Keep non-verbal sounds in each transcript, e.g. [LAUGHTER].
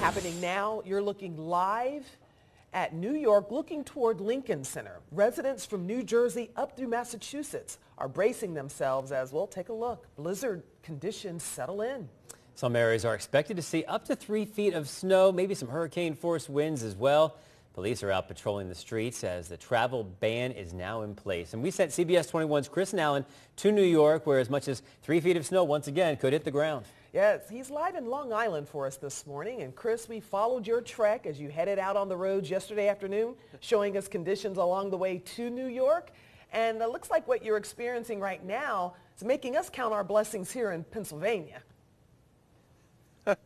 Happening now, you're looking live at New York, looking toward Lincoln Center. Residents from New Jersey up through Massachusetts are bracing themselves as, well, take a look. Blizzard conditions settle in. Some areas are expected to see up to three feet of snow, maybe some hurricane force winds as well. Police are out patrolling the streets as the travel ban is now in place. And we sent CBS 21's Chris Allen to New York where as much as three feet of snow once again could hit the ground. Yes, he's live in Long Island for us this morning. And Chris, we followed your trek as you headed out on the roads yesterday afternoon, showing us conditions along the way to New York. And it looks like what you're experiencing right now is making us count our blessings here in Pennsylvania. [LAUGHS]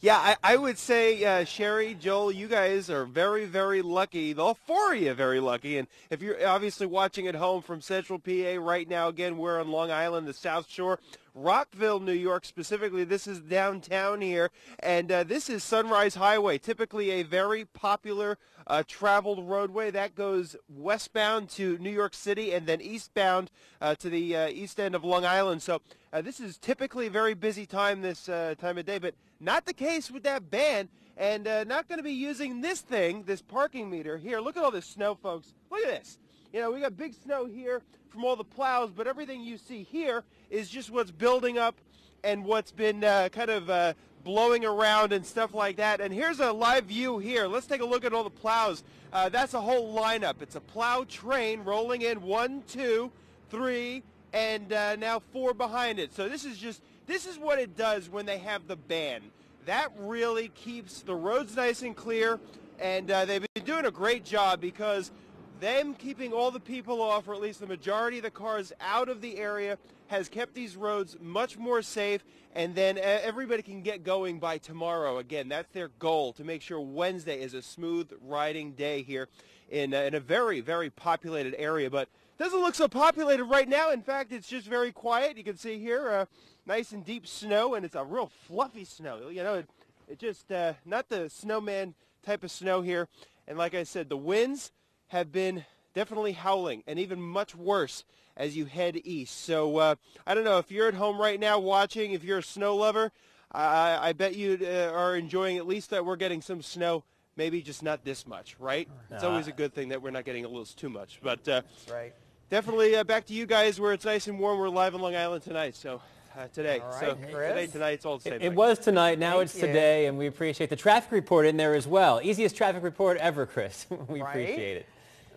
Yeah, I, I would say, uh, Sherry, Joel, you guys are very, very lucky. The four of you very lucky. And if you're obviously watching at home from Central PA right now, again, we're on Long Island, the South Shore. Rockville, New York specifically. This is downtown here, and uh, this is Sunrise Highway, typically a very popular uh, traveled roadway that goes westbound to New York City and then eastbound uh, to the uh, east end of Long Island. So uh, this is typically a very busy time this uh, time of day, but not the case with that ban, and not going to be using this thing, this parking meter here. Look at all this snow, folks. Look at this. You know, we got big snow here from all the plows, but everything you see here is just what's building up and what's been uh, kind of uh, blowing around and stuff like that. And here's a live view here. Let's take a look at all the plows. Uh, that's a whole lineup. It's a plow train rolling in one, two, three, and uh, now four behind it. So this is just, this is what it does when they have the ban. That really keeps the roads nice and clear, and uh, they've been doing a great job because them keeping all the people off, or at least the majority of the cars out of the area, has kept these roads much more safe, and then everybody can get going by tomorrow. Again, that's their goal, to make sure Wednesday is a smooth riding day here in, uh, in a very, very populated area. But doesn't look so populated right now. In fact, it's just very quiet. You can see here, uh, nice and deep snow, and it's a real fluffy snow. You know, it, it just, uh, not the snowman type of snow here. And like I said, the winds, have been definitely howling and even much worse as you head east. So uh, I don't know if you're at home right now watching, if you're a snow lover, I, I bet you uh, are enjoying at least that we're getting some snow. Maybe just not this much, right? It's always a good thing that we're not getting a little too much. But uh, That's right. definitely uh, back to you guys where it's nice and warm. We're live on Long Island tonight, so uh, today. All right, so Chris. today, tonight, it's all the same. It, it was tonight, now Thank it's you. today, and we appreciate the traffic report in there as well. Easiest traffic report ever, Chris. [LAUGHS] we Right? appreciate it.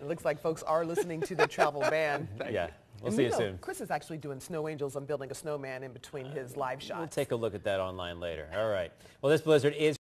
It looks like folks are listening to the travel ban. [LAUGHS] Yeah, we'll And see you you know, soon. Chris is actually doing snow angels and building a snowman in between his live shots. We'll take a look at that online later. All right. Well, this blizzard is